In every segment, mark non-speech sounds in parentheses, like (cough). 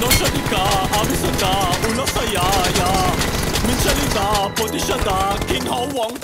נושניקה, אמיסתה, ולסיה, יא מנשליטה, פודישתה, קין הו וונג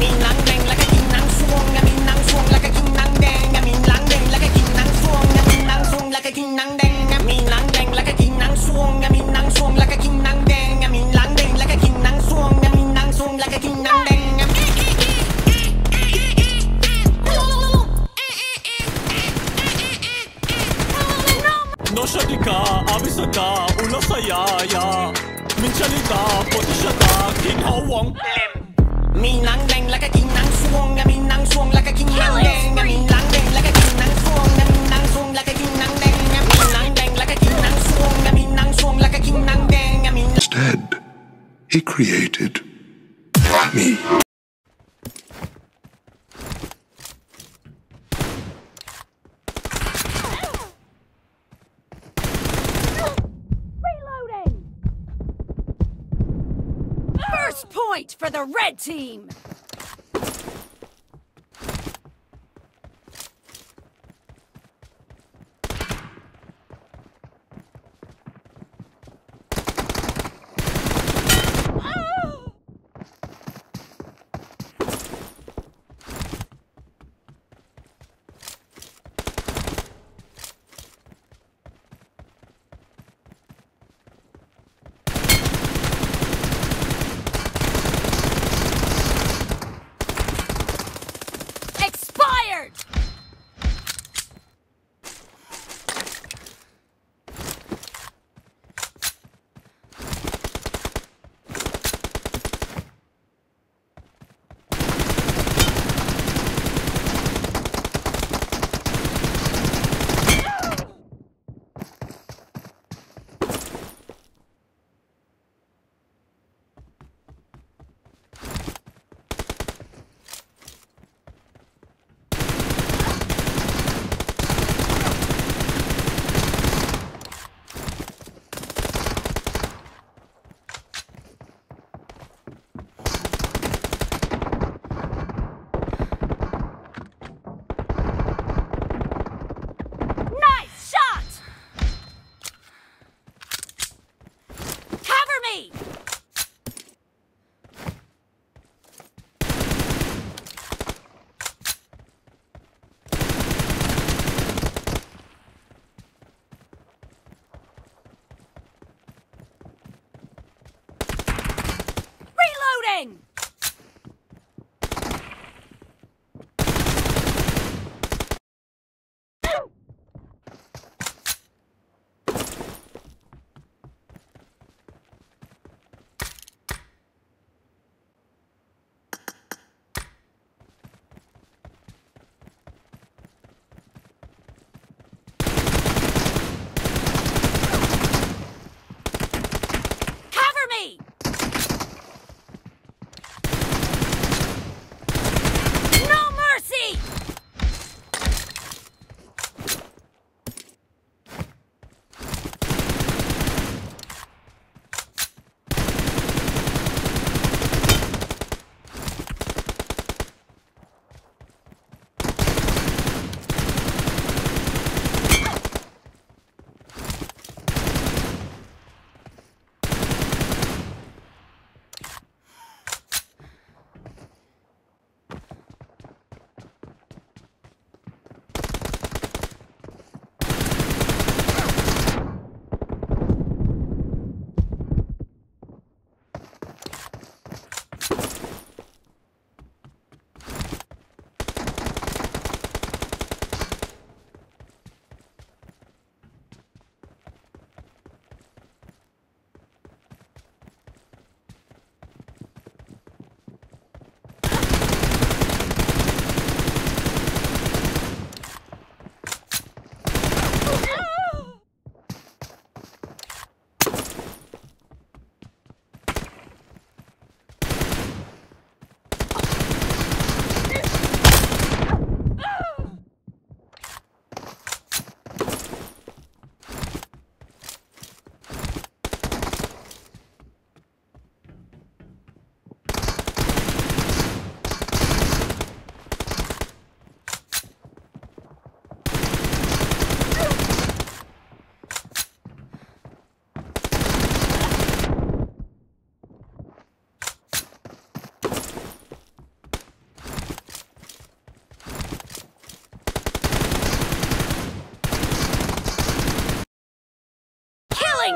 มีหนังแดงแล้วก็กินนังสวงนะมีหนังสวงแล้วก็กินหนังแดงมีนังแดงแล้วก็กินนังสวงนมีนังสวงแล้วก็กินนังแดงนมีนังแดงแล้วก็กินนังสวงนมีนังสวงแล้วก็กินนัง created me. Reloading! First point for the red team!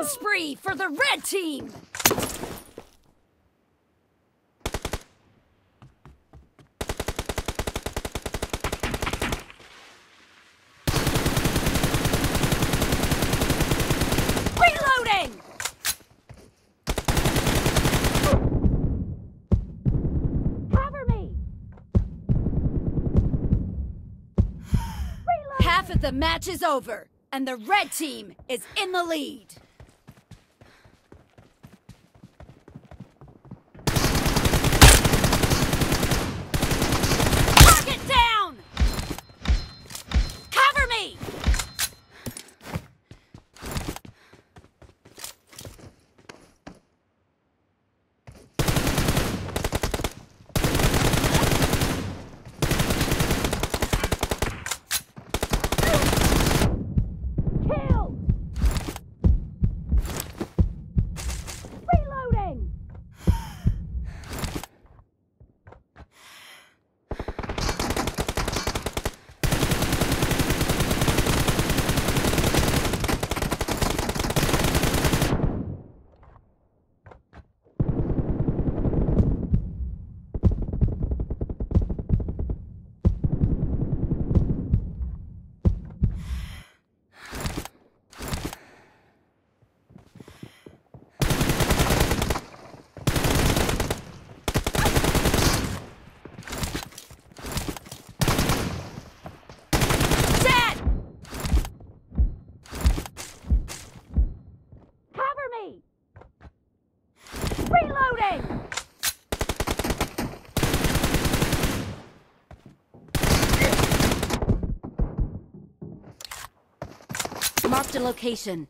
Spree for the red team! Reloading! Cover me! (sighs) Half of the match is over, and the red team is in the lead. Target down! Cover me! Killed! Reloading! Dead! Cover me! Reloading! Marked a location.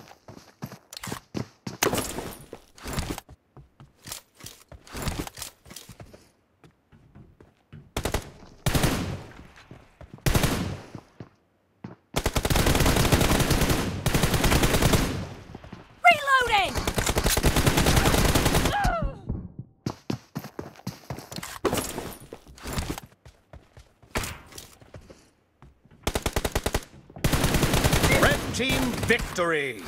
Team victory.